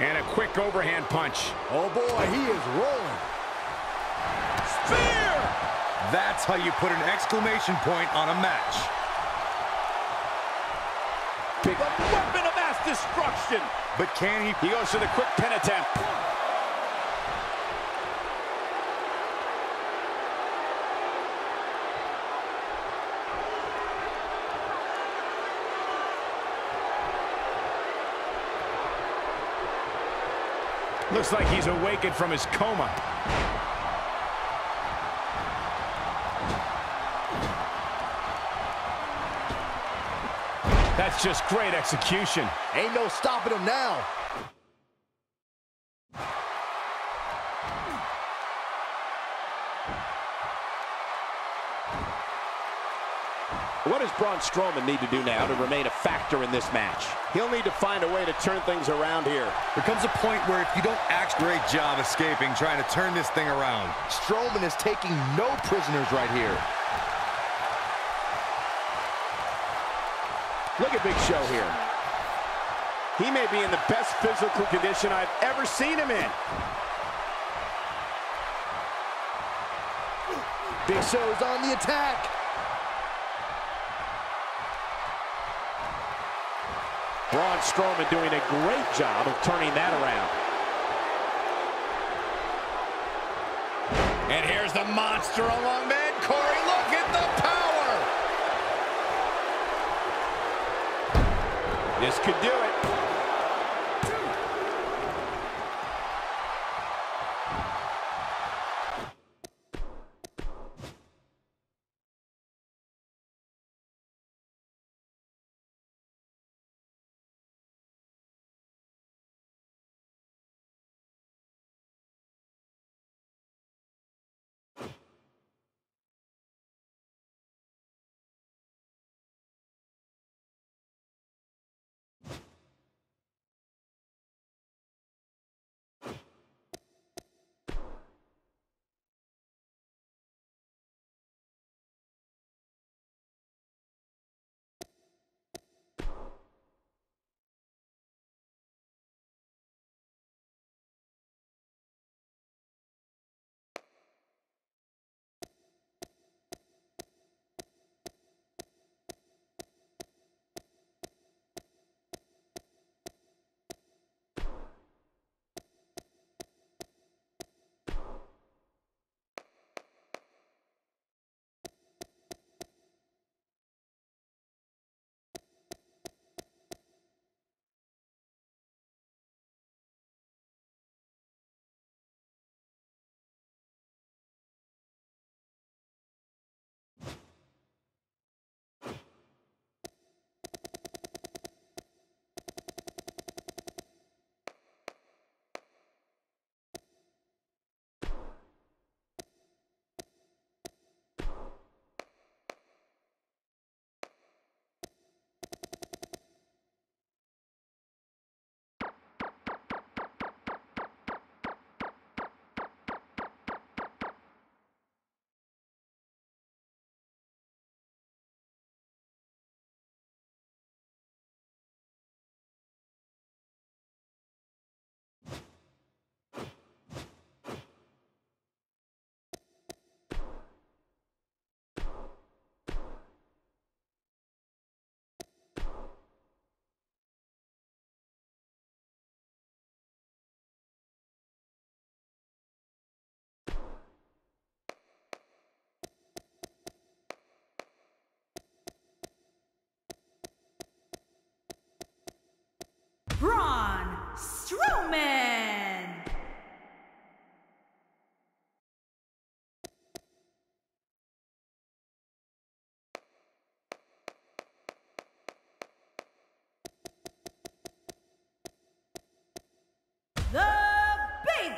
And a quick overhand punch. Oh, boy, he is rolling. Spear! That's how you put an exclamation point on a match. Big weapon of mass destruction. But can he? He goes for the quick pin attempt. Looks like he's awakened from his coma. That's just great execution. Ain't no stopping him now. What does Braun Strowman need to do now to remain a factor in this match? He'll need to find a way to turn things around here. There comes a point where if you don't act great job escaping, trying to turn this thing around. Strowman is taking no prisoners right here. Look at Big Show here. He may be in the best physical condition I've ever seen him in. Big Show's on the attack. Braun Strowman doing a great job of turning that around. And here's the monster among men. Corey, look at the power. This could do it.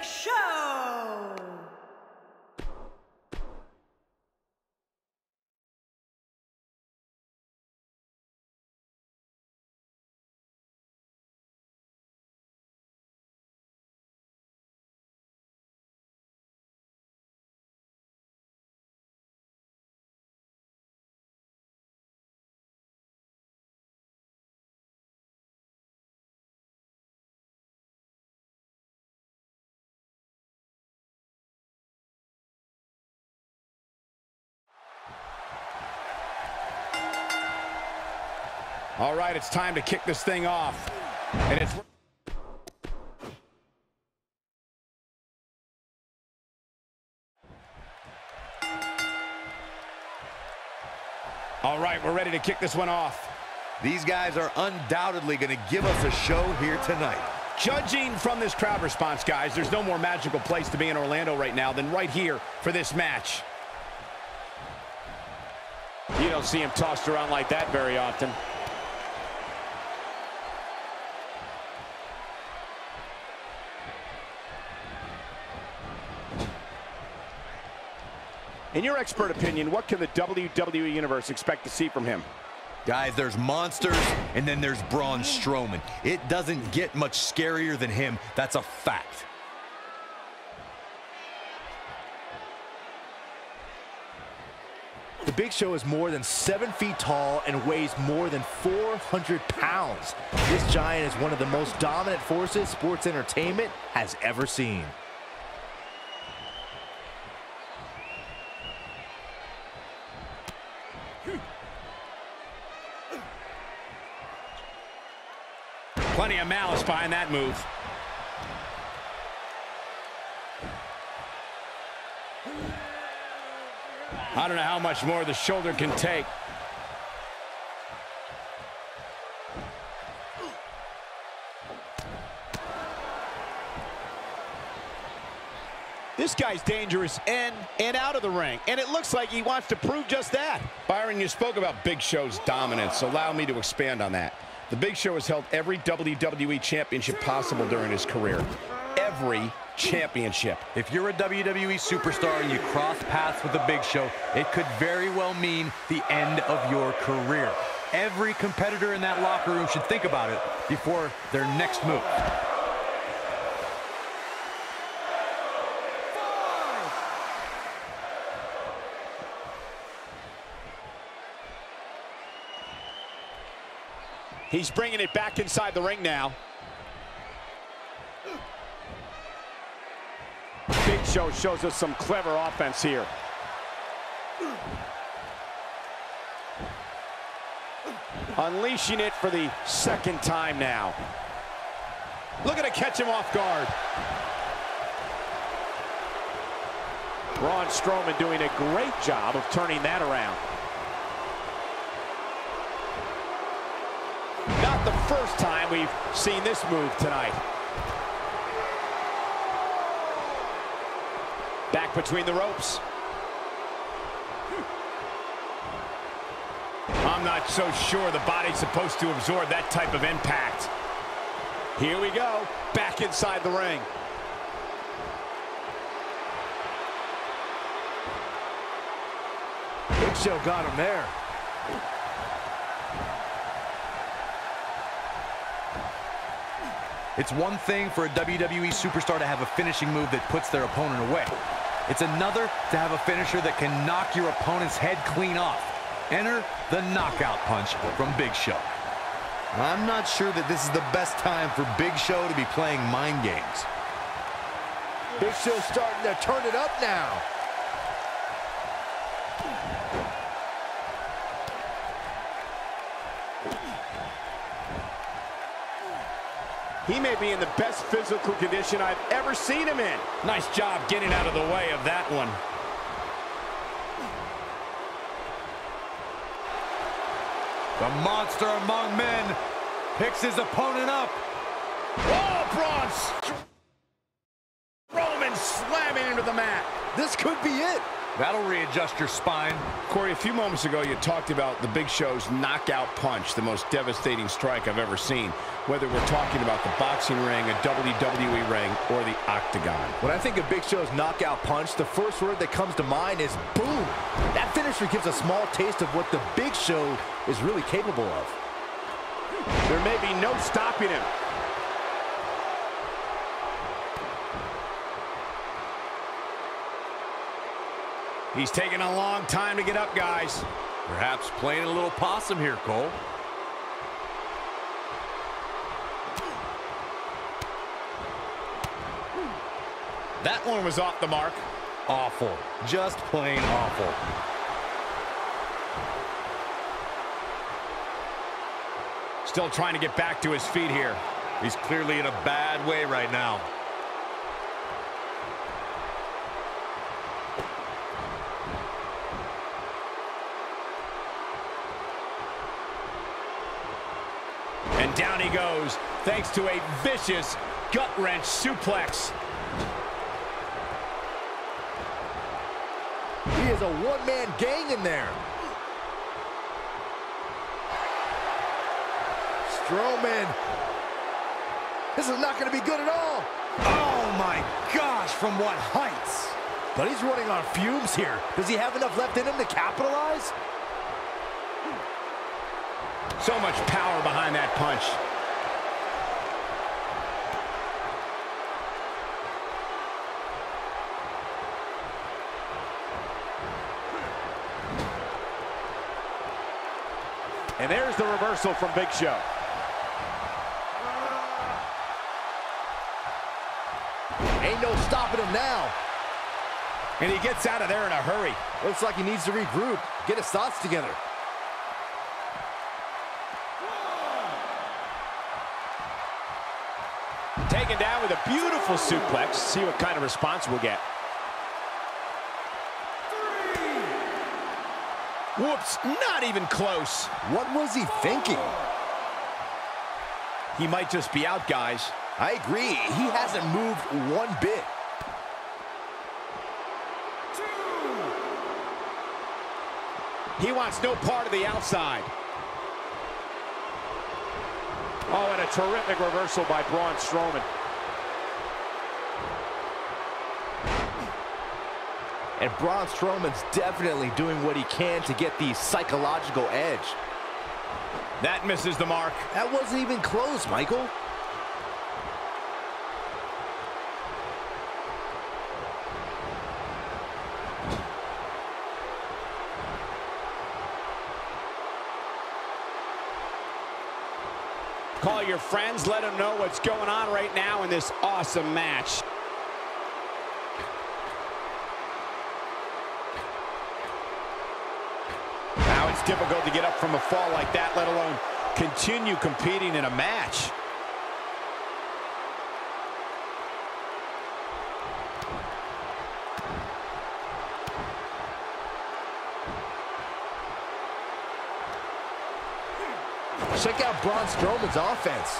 Show. All right, it's time to kick this thing off. And it's... All right, we're ready to kick this one off. These guys are undoubtedly going to give us a show here tonight. Judging from this crowd response, guys, there's no more magical place to be in Orlando right now than right here for this match. You don't see him tossed around like that very often. In your expert opinion, what can the WWE Universe expect to see from him? Guys, there's monsters, and then there's Braun Strowman. It doesn't get much scarier than him. That's a fact. The Big Show is more than seven feet tall and weighs more than 400 pounds. This giant is one of the most dominant forces sports entertainment has ever seen. Plenty of malice behind that move. I don't know how much more the shoulder can take. This guy's dangerous in and out of the ring, and it looks like he wants to prove just that. Byron, you spoke about Big Show's dominance. Allow me to expand on that. The Big Show has held every WWE championship possible during his career. Every championship. If you're a WWE superstar and you cross paths with the Big Show, it could very well mean the end of your career. Every competitor in that locker room should think about it before their next move. He's bringing it back inside the ring now. Big Show shows us some clever offense here. Unleashing it for the second time now. Looking to catch him off guard. Braun Strowman doing a great job of turning that around. Not the first time we've seen this move tonight. Back between the ropes. Hmm. I'm not so sure the body's supposed to absorb that type of impact. Here we go. Back inside the ring. Big Show got him there. It's one thing for a WWE superstar to have a finishing move that puts their opponent away. It's another to have a finisher that can knock your opponent's head clean off. Enter the knockout punch from Big Show. I'm not sure that this is the best time for Big Show to be playing mind games. Big Show's starting to turn it up now. He may be in the best physical condition I've ever seen him in. Nice job getting out of the way of that one. The monster among men picks his opponent up. Oh, Braun Strowman slamming into the mat. This could be it. That'll readjust your spine. Corey, a few moments ago, you talked about the Big Show's knockout punch, the most devastating strike I've ever seen. Whether we're talking about the boxing ring, a WWE ring, or the octagon. When I think of Big Show's knockout punch, the first word that comes to mind is boom. That finisher gives a small taste of what the Big Show is really capable of. There may be no stopping him. He's taking a long time to get up, guys. Perhaps playing a little possum here, Cole. That one was off the mark. Awful. Just plain awful. Still trying to get back to his feet here. He's clearly in a bad way right now. Down he goes, thanks to a vicious gut-wrench suplex. He is a one-man gang in there. Strowman. This is not going to be good at all. Oh my gosh, from what heights? But he's running on fumes here. Does he have enough left in him to capitalize? So much power behind that punch. And there's the reversal from Big Show. Ain't no stopping him now. And he gets out of there in a hurry. Looks like he needs to regroup, get his thoughts together. With a beautiful suplex. See what kind of response we'll get. Whoops, not even close. What was he thinking? He might just be out, guys. I agree. He hasn't moved one bit. He wants no part of the outside. Oh, and a terrific reversal by Braun Strowman. And Braun Strowman's definitely doing what he can to get the psychological edge. That misses the mark. That wasn't even close, Michael. Call your friends, let them know what's going on right now in this awesome match. Now it's difficult to get up from a fall like that, let alone continue competing in a match. Check out Braun Strowman's offense.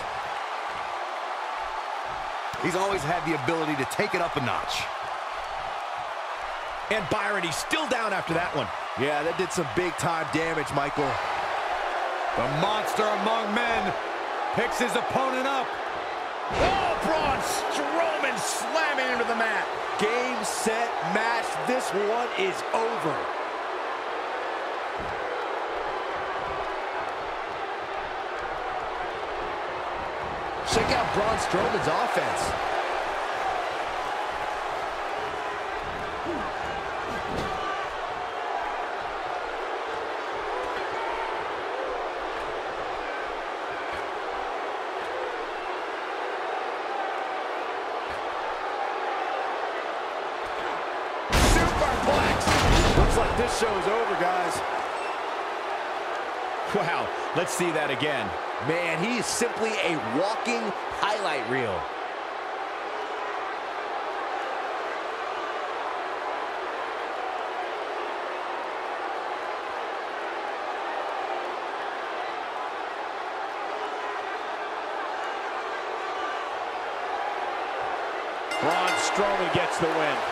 He's always had the ability to take it up a notch. And Byron, he's still down after that one. Yeah, that did some big-time damage, Michael. The monster among men picks his opponent up. Oh, Braun Strowman slamming into the mat. Game, set, match. This one is over. Check out Braun Strowman's offense. Looks show is over, guys. Wow, let's see that again. Man, he is simply a walking highlight reel. Braun Strowman gets the win.